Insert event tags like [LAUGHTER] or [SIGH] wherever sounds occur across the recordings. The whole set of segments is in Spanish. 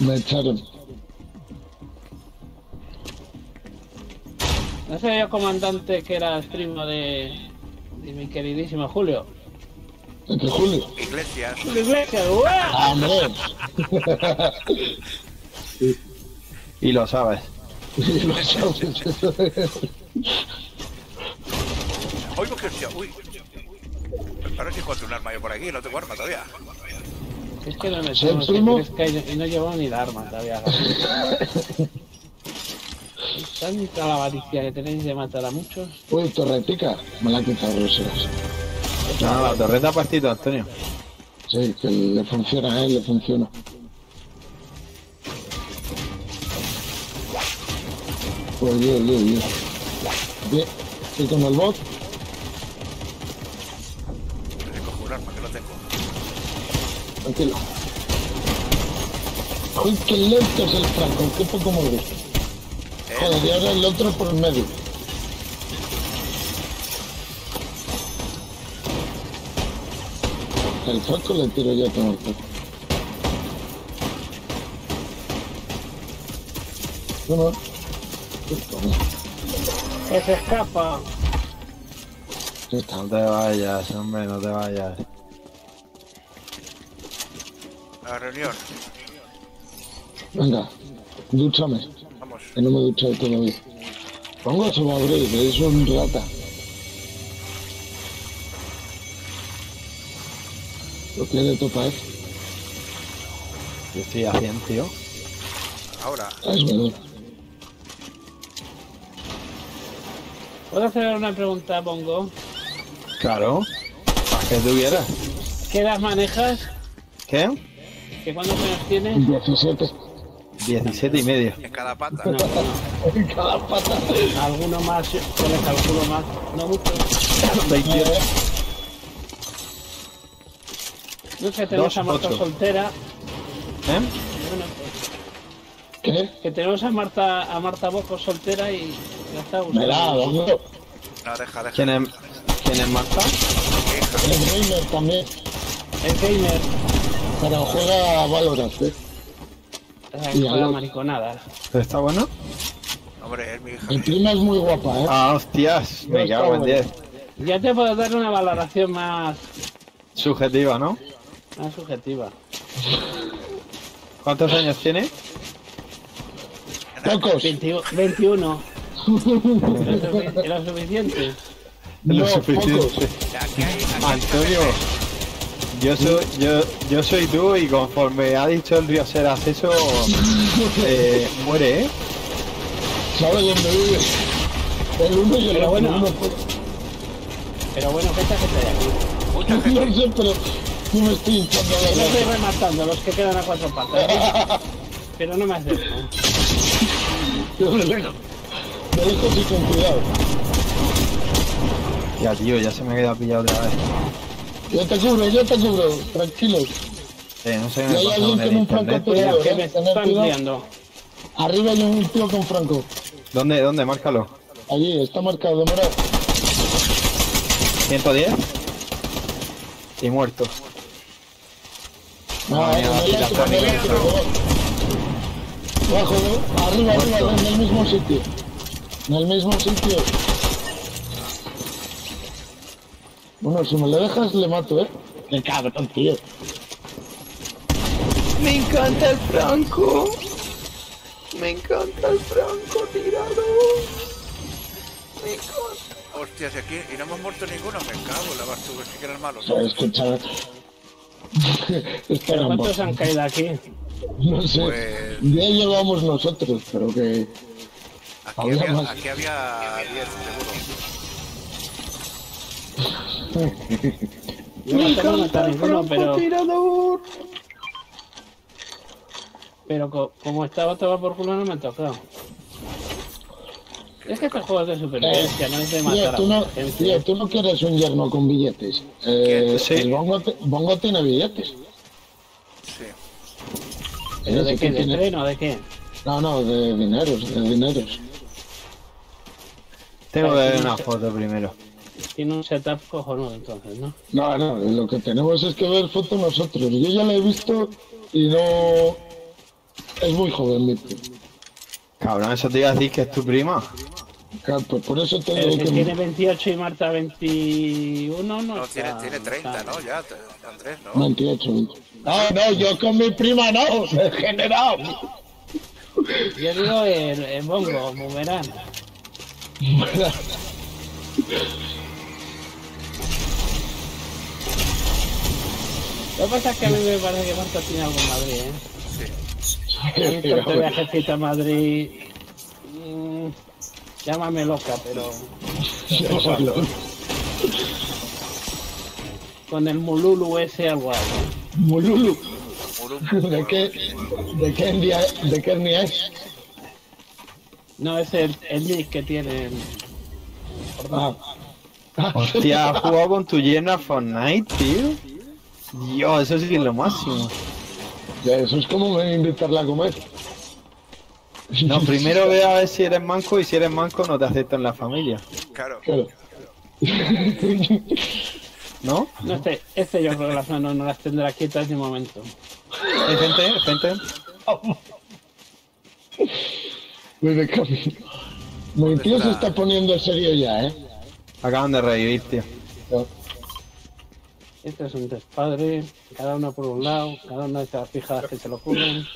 Me echaron. ¿No sabía comandante que era primo de, de mi queridísimo Julio? Entre Julio. Iglesias. Julio Iglesias. Ah, hombre. Y lo sabes. Lo sabes. Oigo que hostia. Uy. Ver si encuentro un arma yo por aquí. No tengo arma todavía. Es que no me ¿Sí, tengo primo? y no llevo ni la arma todavía. Tanta la avaricia que tenéis de matar a muchos. Uy, torretica. Me la ha quitado Roseras. No, la torreta pastito, Antonio. Sí, que le funciona a él, le funciona. Pues bien, bien, bien. Bien, estoy con el bot. Le cojo un arma que no tengo. Tranquilo. Uy, qué lento es el franco, qué poco. Eh, Joder, y ahora el otro por el medio. El franco le tiro yo a tomar por. No, no. Toma, ¡Que se escapa! ya. No te vayas, hombre, no te vayas. A. Venga, dúchame, Vamos. que no me he duchado todavía. Pongo a abrir, es un rata. Lo quiere topar. ¿Qué estoy haciendo, tío? Ahora. Ah, es verdad. ¿Puedo hacer una pregunta, Bongo? Claro. ¿Para que tuvieras? ¿Qué edad manejas? ¿Qué? ¿Que cuántos años tienes? 17. 17 y medio. En cada pata. No, no. En cada pata. Alguno más, yo le calculo más. No mucho. 28. No sé, tenemos Dos, a Marta ocho. soltera. ¿Eh? Bueno, ¿Qué? que tenemos a Marta, a Marta Boco soltera y la está deja. ¿Quién es, ¿quién es Marta? Es gamer también, Es gamer. Pero juega a Valorant. Es Y la algo. mariconada. ¿Pero está bueno? Hombre, es mi hija. Mi prima es muy guapa, ¿eh? Ah, hostias. Me cago en bueno. 10. Ya te puedo dar una valoración más, Subjetiva, ¿no? más subjetiva. ¿Cuántos años tiene? Pocos. 21. 21. ¿Era sufi- ¿Era suficiente? No, Lo suficiente. pocos. Antonio, yo soy, yo, yo soy tú y conforme ha dicho el río Seras eso, eh, muere, ¿eh? ¿Sabe dónde vive? El uno y el Pero bueno. uno. Pero bueno, ¿qué gente hay aquí? [LAUGHS] No sé, pero no me estoy hinchando la Yo estoy rematando los que quedan a cuatro patas. Pero no me acerco. Yo de lejos. De lejos y con cuidado. Ya, tío, ya se me queda pillado otra vez. Yo te cubro, yo te cubro. Tranquilos. Eh, no sé Y hay alguien con un que me Tener están cuidado. liando. Arriba hay un tío con franco. ¿Dónde, dónde? Márcalo. Allí, está marcado morado. 110. Y muerto. No, la en el Tony otro. Bajo, ¿no? arriba, arriba, en el mismo sitio. En el mismo sitio. Bueno, si me le dejas, le mato, ¿eh? Qué cabrón, tío. Me encanta el franco. Me encanta el franco tirado. Me encanta. Hostias, aquí. Y no hemos muerto ninguno. Me cago en la basura. Es que eran malos. O sea, escucha. [LAUGHS] Espera ¿Cuántos han caído aquí? No sé. Pues- Ya llevamos nosotros, pero que. Aquí Había había, más. aquí había 10, seguro. No ninguno, pero, tirador. pero co- como estaba todo por culo no me ha tocado. Es que estos juegos de supervivencia no es de matar a tú no, gente. tío, tú no quieres un yerno con billetes. Eh, Sí. El bongo, te- bongo tiene billetes. Sí. ¿Pero de qué? ¿De tiene- tren o de qué? No, no, de dineros, de dineros. Tengo que ver una foto primero. Tiene un setup cojonudo entonces, ¿no? No, no, lo que tenemos es que ver fotos nosotros. Yo ya la he visto y no. es muy joven, mi. Cabrón, eso te iba a decir que es tu prima. Claro, pues por eso te El digo que que... tiene 28 y Marta 21, no, No, tiene, está- tiene 30, está- ¿no? Ya, te- Andrés, ¿no? 28, 20. No, no, yo con mi prima no, [LAUGHS] degenerado. Yo digo el, el bongo, boomerang. [LAUGHS] Lo que pasa es que a mí me parece que Marta tiene algo en Madrid, ¿eh? Sí. Tanto viajecito a Madrid... mm, llámame loca, pero con el Mululu ese algo hay. Mululu. ¿De qué, de qué etnia, de qué etnia es? No es el, el nick que tiene... Ah. Hostia, has jugado con tu yerno a Fortnite, tío. Dios, eso sí que es lo máximo. Ya, eso es como invitarla a comer. No, primero ve a ver si eres manco y si eres manco no te aceptan en la familia. Claro. Claro. [LAUGHS] ¿No? No sé, este yo creo que las manos no las tendrá quietas de momento. Hay gente, hay gente. Camino. Mi tío se está poniendo serio ya, ¿eh? Acaban de revivir, tío. Este es un despadre, cada uno por un lado, cada uno de esas fijadas que se le ocurren.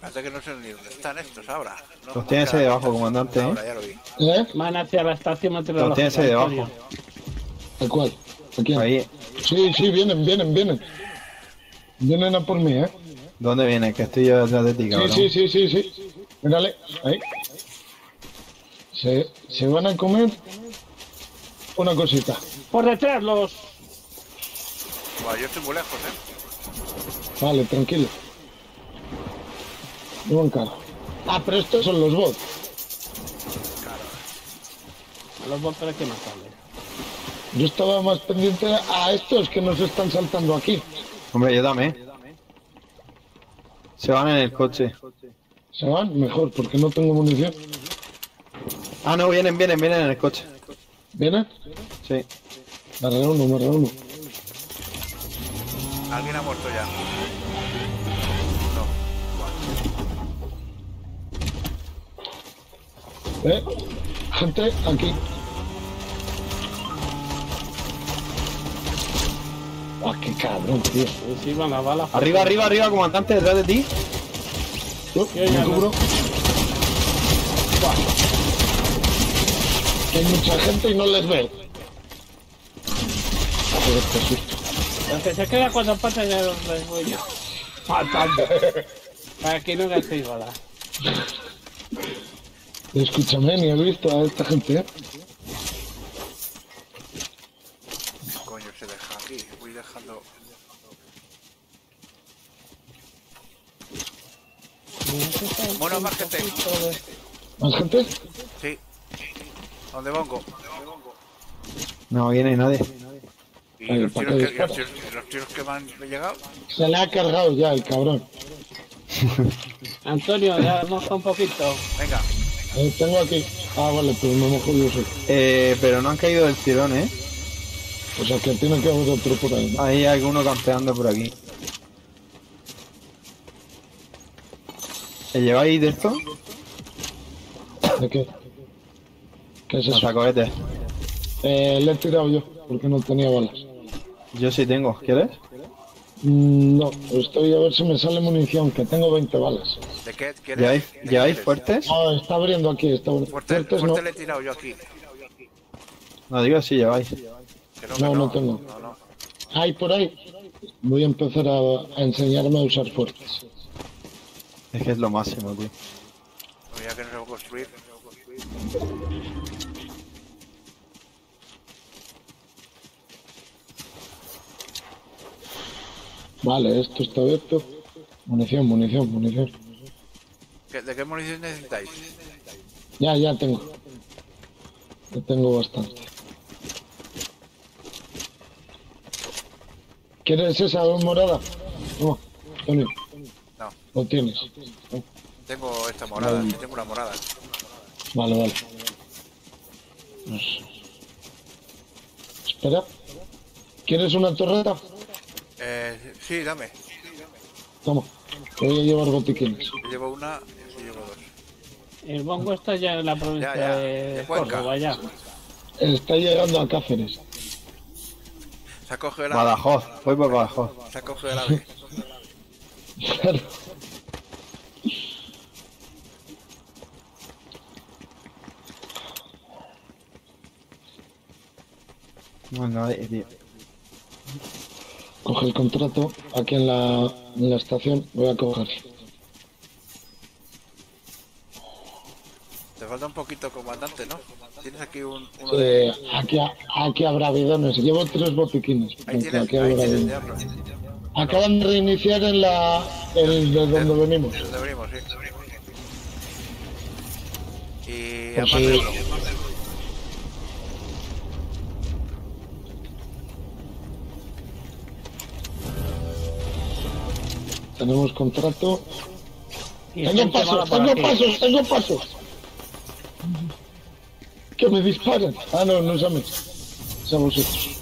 Parece que no sé ni dónde están estos ahora. No, Los tienes ahí debajo, comandante, ¿eh? Ahora ya lo vi. ¿Eh? Van hacia la estación Los meteorológica. tienes ahí debajo. ¿A cuál? ¿A quién? Ahí. Sí, sí, vienen, vienen, vienen. Vienen a por mí, ¿eh? ¿Dónde viene? Que estoy yo detrás de ti, Sí, cabrón. sí, sí, sí, sí. Mírale, ahí. Se, se van a comer una cosita. Por detrás los... Yo estoy muy lejos, ¿eh? Vale, tranquilo. Buen cara. Ah, pero estos son los bots. A los bots hay que matarles. Yo estaba más pendiente a estos que nos están saltando aquí. Hombre, yo también. Se van en el coche. ¿Se van? Mejor, porque no tengo munición. Ah, no, vienen, vienen, vienen en el coche. ¿Vienen? Sí. Me reúno, me reúno. Alguien ha muerto ya. No. ¿Eh? Gente, aquí. Ah, qué cabrón, tío. Pues. Arriba, arriba, arriba, comandante, detrás de ti. Me no. cubro. Hay mucha gente y no les veo. Joder, qué susto. Que se queda cuatro patas ya los voy yo. Matando. Para que no gastéis balas. Escúchame, ni he visto a esta gente, ¿eh? ¿Qué coño se deja aquí? Voy dejando. Bueno, más gente. ¿Más gente? Sí. ¿Dónde bongo? No viene nadie. ¿Y Ay, los ¿para tiros, que, los, tiros, los tiros que me han llegado? Se le ha cargado ya el cabrón. [LAUGHS] Antonio, ya moja un poquito. Venga. Eh, tengo aquí. Ah, vale, pero no mejor yo soy. Eh, pero no han caído del tirón, ¿eh? O sea que tiene que haber otro por ahí. ¿no? Hay alguno campeando por aquí. ¿Le lleváis de esto? ¿De qué? ¿Qué es eso? Eh, le he tirado yo, porque no tenía balas. Yo sí tengo, ¿quieres? Mm, no, estoy a ver si me sale munición, que tengo 20 balas. ¿De qué quieres? ¿Lleváis, ¿De qué ¿lleváis quieres? fuertes? Ah, está abriendo aquí, está abriendo. Fuerte, Fuertes no. fuerte le he tirado yo aquí. No, digo si lleváis. Que no, No, no tengo. No, no. Hay por ahí. Voy a empezar a, a enseñarme a usar fuertes. Es que es lo máximo, tío. Ya que no construir. Vale, esto está abierto. Munición, munición, munición. ¿Qué- ¿De qué munición necesitáis? Ya, ya tengo. Ya tengo bastante. ¿Quieres esa morada? No, Antonio, No, lo tienes. tengo esta morada. tengo una morada. Vale, vale. Espera. ¿Quieres una torreta? Eh, sí, dame. Toma. Voy a llevar botiquines. Llevo una y llevo dos. El bongo está ya en la provincia Ya, ya, de. Córdoba, ya. Está llegando a Cáceres. Se ha cogido el ave. Badajoz, voy por Badajoz. Se ha cogido el ave. Claro. [LAUGHS] Bueno, eh, tío. Coge el contrato aquí en la, en la estación. Voy a coger. Te falta un poquito, comandante, ¿no? Tienes aquí un, uno Eh, de... aquí, aquí habrá bidones. Llevo tres botiquines. Ahí Porque tienes, aquí ahí habrá tienes, bidones. diablo. Acaban de reiniciar en la. El de donde venimos. De donde venimos, sí. Y Pues aparte sí. Tenemos contrato. Tengo pasos, tengo aquí. pasos, tengo pasos. Que me disparan. Ah, no, no es a mí. Es a vosotros.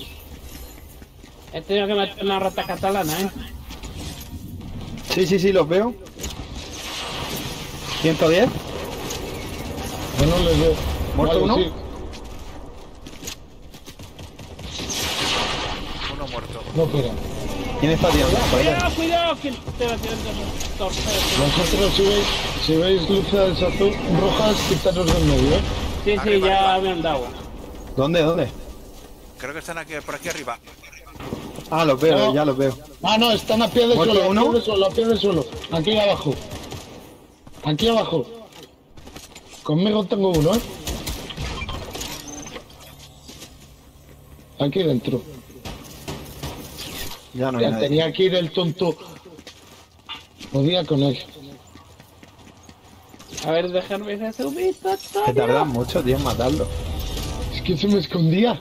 He tenido que meter una rata catalana, ¿eh? Sí, sí, sí, los veo. 110. Yo no les veo. ¿Muerto uno? sí. Uno muerto. No, espera. ¿Quién está tirando? Cuidado, cuidado, que te va tirando esos torpedos. Vosotros si veis, si veis luces azul, rojas, quitaros del medio, ¿eh? Sí, sí, Arriba, ya arriba. me han dado. ¿Dónde, dónde? Creo que están aquí, por aquí arriba. Ah, los veo, No. ya los veo. Ah, no, están a pie de ¿Muerto suelo, a uno? pie de suelo, a pie de suelo. Aquí abajo. Aquí abajo. Conmigo tengo uno, ¿eh? Aquí dentro. Ya no hay Ya nadie. tenía que ir el tonto. Podía con él. A ver, déjame ese subito. Que tardan mucho, tío, en matarlo. Es que se me escondía.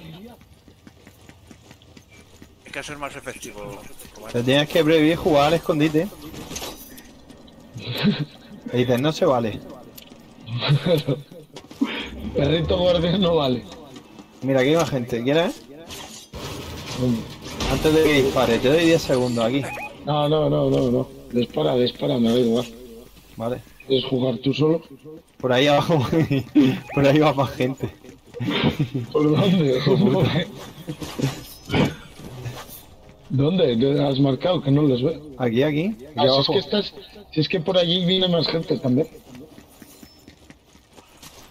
Hay que ser más efectivo. Te tienes que prevenir jugar al escondite. [LAUGHS] Y dices, no se vale. Perrito guardián no vale. Mira, aquí más gente. ¿Quieres? Antes de que dispare, te doy 10 segundos aquí. No, no, no, no, no. Dispara, dispara, me da igual. Vale. ¿Quieres jugar tú solo? Por ahí abajo, [LAUGHS] por ahí va más gente. ¿Por dónde? [LAUGHS] ¿Dónde? ¿Dónde has marcado? Que no les veo. Aquí, aquí. Ah, si es que estás, si es que por allí viene más gente también.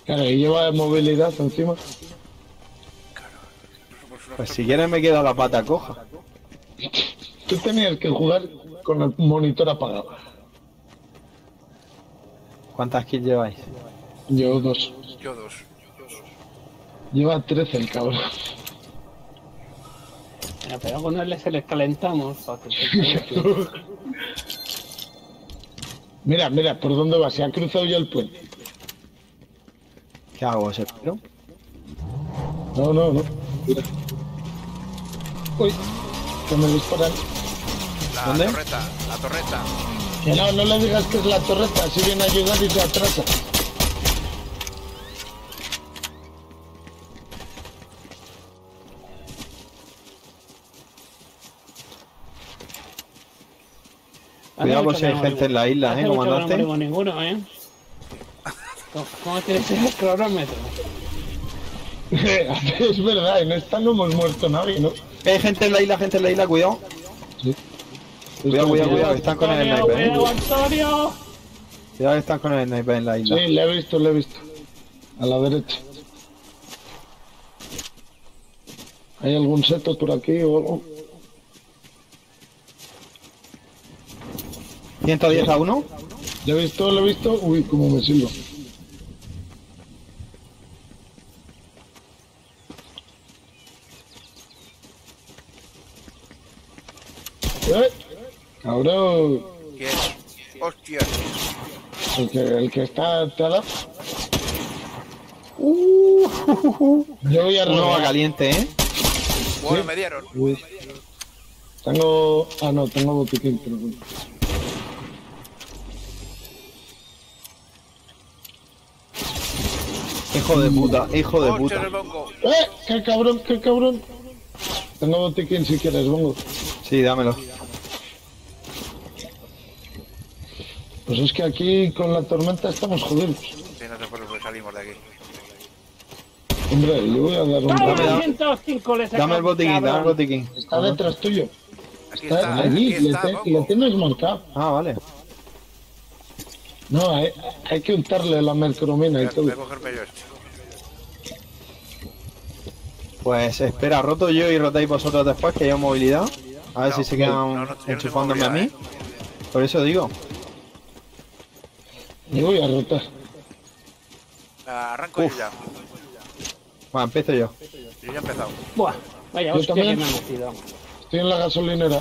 Claro, y lleva movilidad encima. Pues si quieres me queda la pata coja. Tú tenías que jugar con el monitor apagado. ¿Cuántas kills lleváis? Yo dos. Yo dos. Lleva 13 el cabrón. Mira, pero con él se les calentamos. [LAUGHS] Mira, mira, ¿por dónde va? Se ha cruzado ya el puente. ¿Qué hago? ¿Se espero? No, no, no. Mira. Uy, que me disparan. La ¿Dónde? torreta, la torreta. Que no, no le digas que es la torreta, si viene a ayudar y te atrasa. Cuidado por si hay gente en la isla, ¿eh, que no ninguno, ¿eh? ¿Cómo- ¿Cómo tienes el cronómetro? [LAUGHS] es verdad, en esta no hemos muerto nadie, ¿no? Hay gente en la isla, gente en la isla, cuidado. Cuidado, cuidado, cuidado, que están con el sniper, cuidado, ¿eh? Antonio. Cuidado que están con el sniper en la isla. Sí, le he visto, le he visto. A la derecha. ¿Hay algún seto por aquí o algo? 110 a 1. ¿Le he visto, le he visto? Uy, cómo me silba. ¡Eh! ¿Quién? Hostia. El que, el que está dado. Uh, Yo voy a robar. caliente, ¿eh? Bueno, me dieron. Uy. Tengo. Ah, no, tengo botiquín, pero. bueno. Hijo de puta, hijo de puta. ¡Eh! ¡Qué cabrón, qué cabrón! Tengo botiquín si quieres, bongo. Sí, dámelo. Pues es que aquí con la tormenta estamos jodidos. Sí, no te preocupes, salimos de aquí. Hombre, yo voy a dar un... ¡Toma, dame. 105 le saca Dame el botiquín, dame el botiquín. Está detrás tuyo. Aquí Está está, allí, aquí le, está, te- le tienes marcado. Ah, vale. No, hay, hay que untarle la mercromina y a- voy a todo. cogerme yo. Pues espera, roto yo y rotáis vosotros después, que hay movilidad. A ver No, si se quedan no, no, enchufándome a mí. movilidad, Por eso digo. Y voy a rotar. Ah, Arranco yo ya. Bueno, empiezo yo. Yo ya he empezado. Buah, vaya Yo hostia que también. me han metido. Estoy en la gasolinera.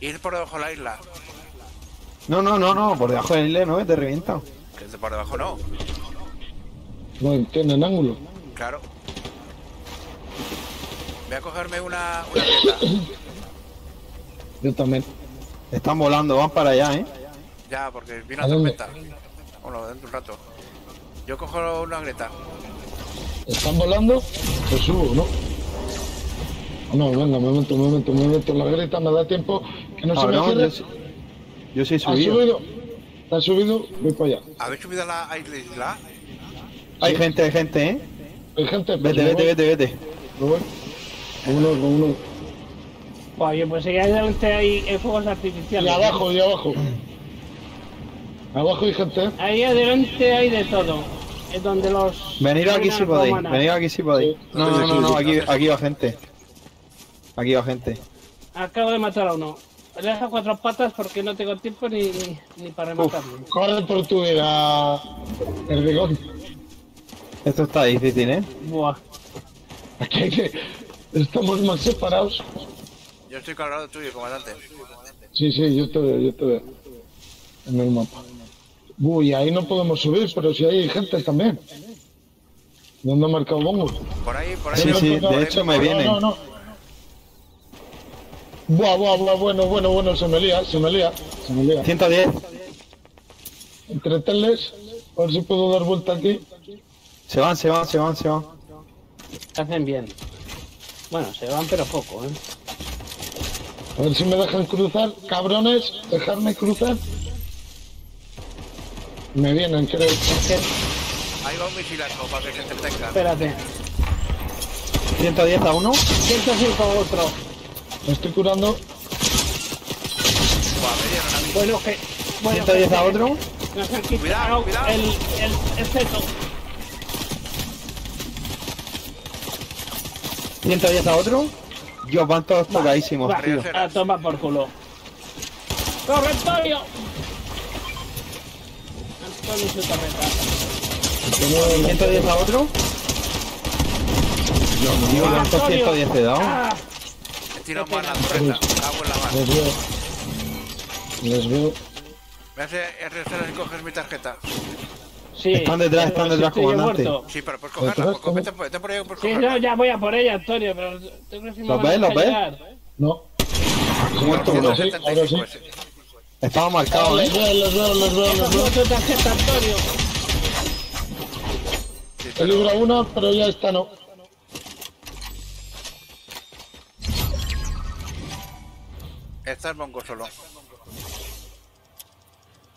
Ir por debajo de la isla. No, no, no, no, por debajo del isle no, que te revienta. Que de por debajo no. No tienen ángulo. Claro. Voy a cogerme una, una. Yo también. Están volando, van para allá, ¿eh? Ya, porque viene ¿A tormenta. Bueno, dentro de un rato. Yo cojo una grieta. ¿Están volando? Pues subo, ¿no? No, venga, me meto, me meto, me meto en la grieta, me da tiempo que no se me cierre. yo, sí- yo sí he ¿Has subido. subido? ¿Te has subido? Voy para allá. ¿Habéis subido a la isla? Hay gente, hay gente, ¿eh? Hay gente, pues Vete, vete, vete, vete. me voy. Uno, con uno. Yo pues ahí adelante hay eh, fuegos Y artificiales. abajo, y abajo. Abajo hay gente. ¿eh? Ahí adelante hay de todo. Es donde los... Venid aquí si podéis, venid aquí si podéis. No, no, no, no, aquí, aquí va gente. Aquí va gente. Acabo de matar a uno. Le he dejado cuatro patas porque no tengo tiempo ni, ni, ni para rematarlo. Corre por tu vida, Erdigón. Esto está difícil, ¿eh? Buah. Aquí hay que... Estamos más separados. Yo estoy colgado tuyo, comandante. Sí, sí, yo te veo, yo te veo. En el mapa. Uy, ahí no podemos subir, pero si hay gente también. ¿Dónde ha marcado Bongo? Por ahí, por ahí. Sí, sí, de hecho me viene. No, no, no. Buah, buah, buah, bueno, bueno, bueno, se me lía, se me lía, se me lía. 110. Entreteles, a ver si puedo dar vuelta aquí. Se van, se van, se van, se van. Hacen bien. Bueno, se van pero poco, ¿eh? A ver si me dejan cruzar. Cabrones, dejarme cruzar. Me vienen, creo. Es que, Ahí va un misilazo para que se entretenga. espérate. 110 a uno. 105 otro. Me estoy curando. Buah, me dieron a mí. Bueno, que... Bueno, 110 que- a otro. Nos han quitado Cuidado, cuidado. el, el, el feto. 110 a otro. Dios, van todos tocadísimos, Va, tío. a tomar por culo. ¡Corre, Antonio! Antonio su torreta. 110 a otro. Dios, ¿cuántos 110 he dado? ¡Ah! He tirado más la torreta. Cago en la mano. Les veo. Les veo. Me hace R0 si coges mi tarjeta. Sí, Están detrás, están si detrás, yo comandante. Sí, pero pues cogerla. Pues, ¿cómo? vete, por- vete por ahí por Sí, cogerla. no, ya voy a por ella, Antonio, pero ¿tú crees que ¿Los ves, los ves? No. Muerto uno. Sí, ahora sí. Estaba marcado, ¿eh? veo, les veo, les veo, les veo. Coge tu tarjeta, Antonio. He librado una, pero ya está, no. Esta es bongo solo.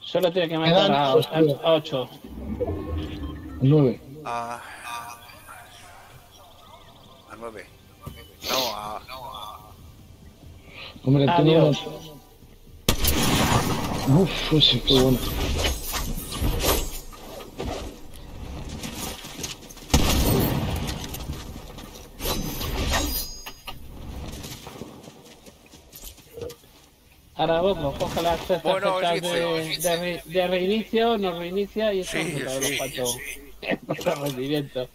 Solo tiene que matar a, dos, a, tío. a ocho. Nueve. A. A 9. No, a. Hombre, Adiós. una... Uf, ese, qué bueno. Ahora vos coge las tres Bueno, tarjetas de, sí. de, re- de reinicio, nos reinicia y vez sí, los sí. cuatro [LAUGHS] en rendimiento.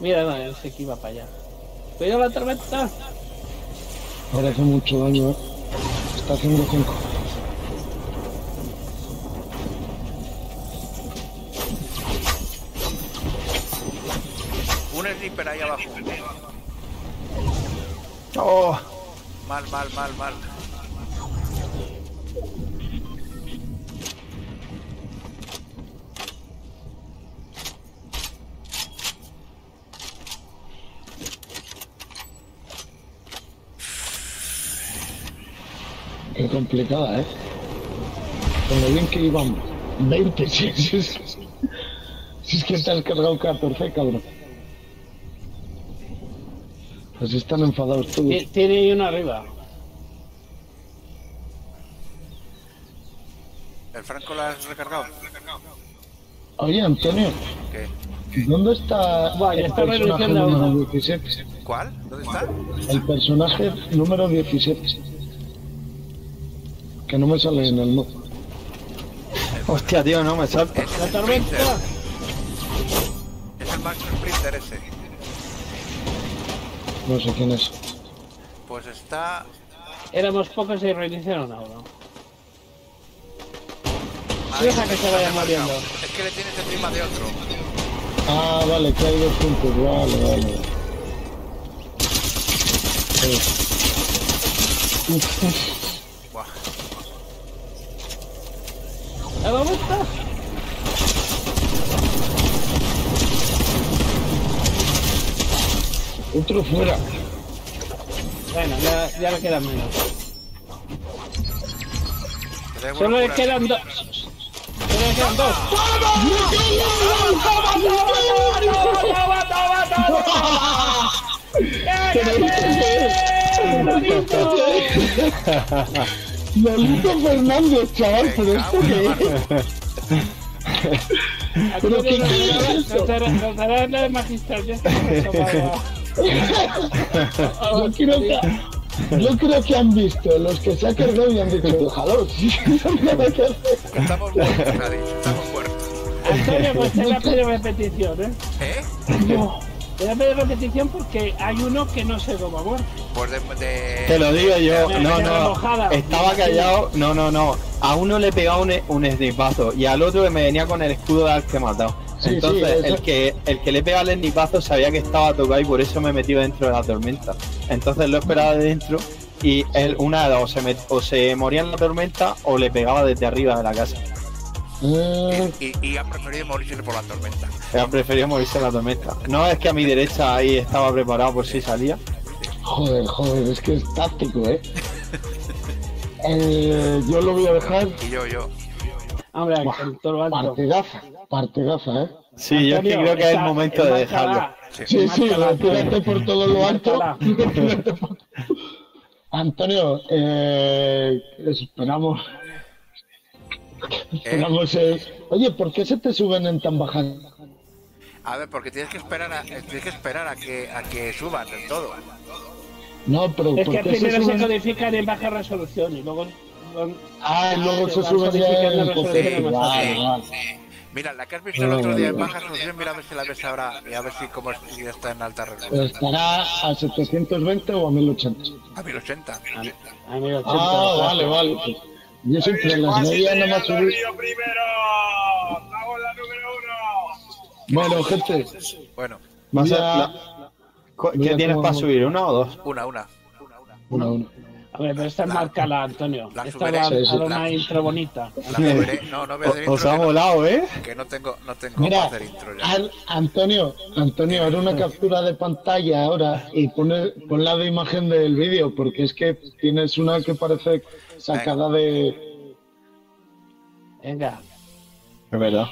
Mira, no, ese que iba para allá. Cuidado la tormenta. Ahora hace mucho daño, ¿eh? Está haciendo cinco. Un sniper ahí abajo. Oh. Mal, mal, mal, mal. Qué complicada, ¿eh? Con lo bien que íbamos. 20, si, si, si, si es que estás cargado 14, cabrón. Pues están enfadados todos. Ti- Tiene ahí uno arriba. ¿El Franco lo has recargado? Oye, Antonio, ¿Qué? ¿dónde está ya el está personaje número uno. 17? ¿Cuál? ¿Dónde está? El personaje número 17. Que no me sale en el mod. Hostia, tío, no me salta. Es La el tormenta. Sprinter. Es el Max Sprinter ese. No sé quién es. Pues está... Éramos pocos y reiniciaron ahora. ahí, Deja que se vaya marcado. Es que le tienes encima de otro. Ah, vale, que hay dos puntos. Vale, vale. Sí. Uf, uf. Buah. ¿A dónde está? Otro fuera. Bueno, ya, ya le quedan menos. Solo le quedan dos. Solo le quedan dos. Lolito Fernández, chaval, Me pero esto qué es. ¿Pero qué es eso? Nos darán la magistral. Ya está. Yo creo que, yo creo que han visto los que se ha cargado y han dicho, sí, no hacer. Estamos muertos, dicho. Estamos muertos. Antonio, pues te voy a pedir repetición, ¿eh? ¿Eh? Te voy a pedir repetición porque hay uno que no sé cómo muere. Pues de... de... Te lo digo yo, no, no, mojada. estaba callado, no, no, no, a uno le pegaba un, un snipazo y al otro que me venía con el escudo al que he matado. Sí, Entonces, sí, el que el que le pega el snipazo sabía que estaba tocado y por eso me metió dentro de la tormenta. Entonces lo esperaba de dentro y él, una de dos, o se, met- o se moría en la tormenta o le pegaba desde arriba de la casa. Eh, Y, y ha preferido morirse por la tormenta. Era preferido morirse en la tormenta. No es que a mi derecha ahí estaba preparado por si salía. joder, joder, es que es táctico, ¿eh? [LAUGHS] eh yo lo voy a dejar Y yo, yo. Con todo lo alto. partidaza, partidaza, ¿eh? Sí, yo es que creo que es el momento de dejarlo. Sí, sí, retírate por todo lo alto. [LAUGHS] Antonio, eh, esperamos. Esperamos. eh, Oye, ¿por qué se te suben en tan baja? A ver, porque tienes que esperar a, tienes que esperar a que, a que suban del todo. No, pero Es ¿por que se primero se suben? codifican en baja resolución y luego. Ah, luego se suben ya altas. vale. Mira, la que has visto el otro día en baja resolución, mira a ver si la ves ahora y a ver si cómo es- si está en alta resolución. ¿Estará a 720 o a 1080? A 1080. A 1080. Ah, vale, vale. pues Yo siempre en las medias nada más subí. primero! ¡Vamos la número uno! Bueno, gente, Bueno, ¿Qué tienes para subir? ¿Una o dos? una, una. uno a pero esta es marcala, Antonio. La Esta Sí, sí. dar una intro bonita. No, no voy a hacer O- Os ha no- volado, ¿eh? Que no tengo, no tengo Mira, para hacer intro ya. An- Antonio, Antonio, haz una captura de pantalla ahora y pone, pon la de imagen del vídeo, porque es que tienes una que parece sacada de... Venga. Es verdad.